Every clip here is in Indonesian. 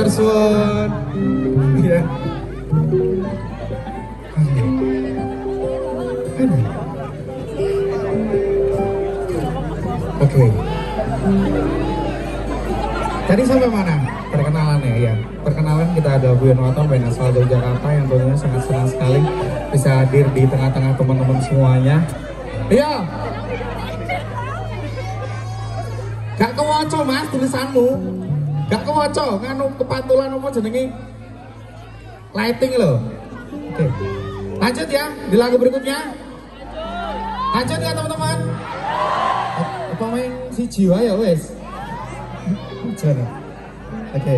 Matur suwun. Iya. Oke. Tadi sampai mana? Perkenalan ya, ya. Perkenalan kita ada Bu Yanwato, band asal dari Jakarta yang tentunya sangat senang sekali bisa hadir di tengah-tengah teman-teman semuanya. Iya. Gak kewaco mas tulisanmu. Gak kewaco, nganu kepantulan apa jenenge lighting loh. Oke. Lanjut ya di lagu berikutnya. Lanjut ya teman-teman. Apa main si jiwa ya wes? Jangan. Oke.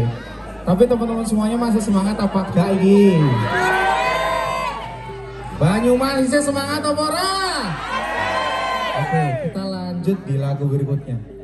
Tapi teman-teman semuanya masih semangat apa gak ini? Banyumas semangat apa ora? Oke, kita lanjut di lagu berikutnya.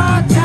not